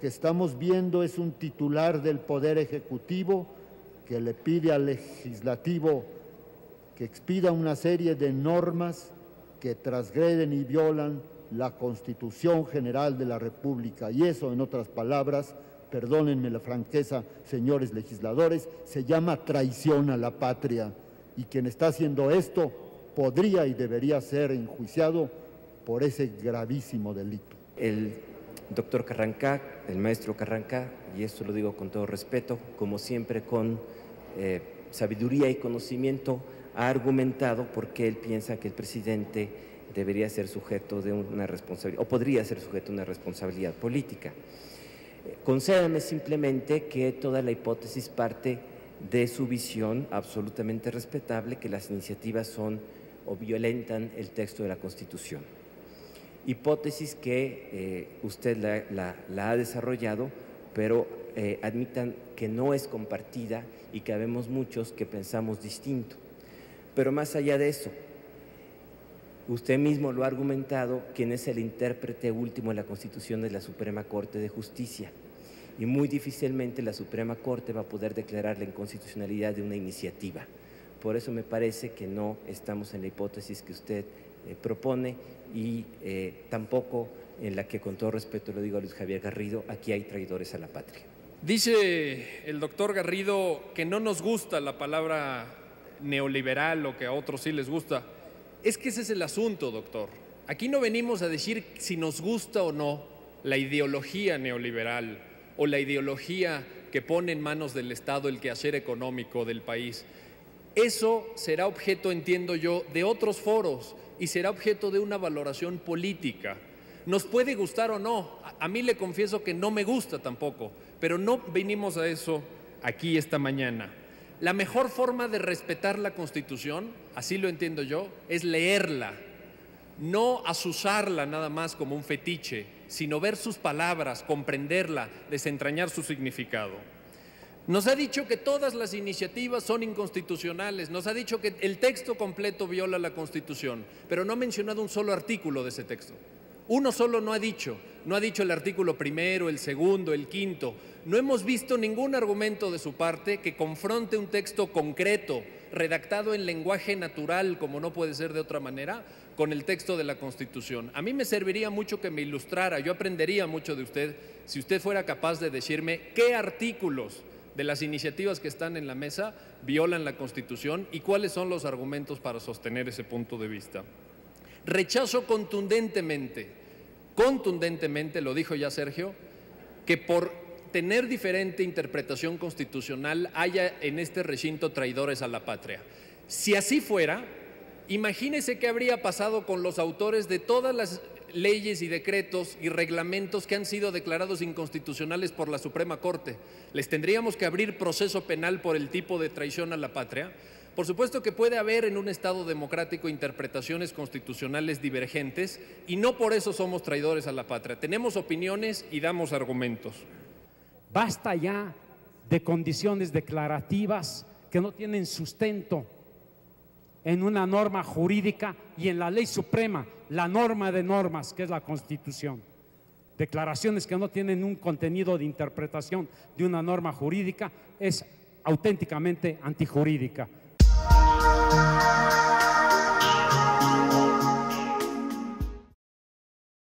que estamos viendo es un titular del Poder Ejecutivo que le pide al legislativo que expida una serie de normas que transgreden y violan la Constitución General de la República. Y eso, en otras palabras, perdónenme la franqueza, señores legisladores, se llama traición a la patria. Y quien está haciendo esto podría y debería ser enjuiciado por ese gravísimo delito. El doctor Carrancá, el maestro Carrancá, y esto lo digo con todo respeto, como siempre con eh, sabiduría y conocimiento, ha argumentado por qué él piensa que el presidente debería ser sujeto de una responsabilidad, o podría ser sujeto de una responsabilidad política. Eh, concédame simplemente que toda la hipótesis parte de su visión absolutamente respetable, que las iniciativas son o violentan el texto de la Constitución. Hipótesis que eh, usted la, ha desarrollado, pero eh, admitan que no es compartida y que habemos muchos que pensamos distinto. Pero más allá de eso, usted mismo lo ha argumentado, quien es el intérprete último de la Constitución de la Suprema Corte de Justicia. Y muy difícilmente la Suprema Corte va a poder declarar la inconstitucionalidad de una iniciativa. Por eso me parece que no estamos en la hipótesis que usted eh, propone y eh, tampoco en la que con todo respeto lo digo a Luis Javier Garrido, aquí hay traidores a la patria. Dice el doctor Garrido que no nos gusta la palabra neoliberal o que a otros sí les gusta. Es que ese es el asunto, doctor. Aquí no venimos a decir si nos gusta o no la ideología neoliberal o la ideología que pone en manos del Estado el quehacer económico del país. Eso será objeto, entiendo yo, de otros foros y será objeto de una valoración política. Nos puede gustar o no, a mí le confieso que no me gusta tampoco, pero no vinimos a eso aquí esta mañana. La mejor forma de respetar la Constitución, así lo entiendo yo, es leerla, no asusarla nada más como un fetiche, sino ver sus palabras, comprenderla, desentrañar su significado. Nos ha dicho que todas las iniciativas son inconstitucionales, nos ha dicho que el texto completo viola la Constitución, pero no ha mencionado un solo artículo de ese texto. Uno solo no ha dicho, no ha dicho el artículo primero, el segundo, el quinto. No hemos visto ningún argumento de su parte que confronte un texto concreto, redactado en lenguaje natural, como no puede ser de otra manera, con el texto de la Constitución. A mí me serviría mucho que me ilustrara, yo aprendería mucho de usted si usted fuera capaz de decirme qué artículos de las iniciativas que están en la mesa violan la Constitución y cuáles son los argumentos para sostener ese punto de vista. Rechazo contundentemente, contundentemente, lo dijo ya Sergio, que por tener diferente interpretación constitucional haya en este recinto traidores a la patria. Si así fuera, imagínese qué habría pasado con los autores de todas las leyes y decretos y reglamentos que han sido declarados inconstitucionales por la Suprema Corte. ¿Les tendríamos que abrir proceso penal por el tipo de traición a la patria? Por supuesto que puede haber en un Estado democrático interpretaciones constitucionales divergentes y no por eso somos traidores a la patria. Tenemos opiniones y damos argumentos. Basta ya de condiciones declarativas que no tienen sustento en una norma jurídica y en la ley suprema, la norma de normas que es la Constitución. Declaraciones que no tienen un contenido de interpretación de una norma jurídica es auténticamente antijurídica.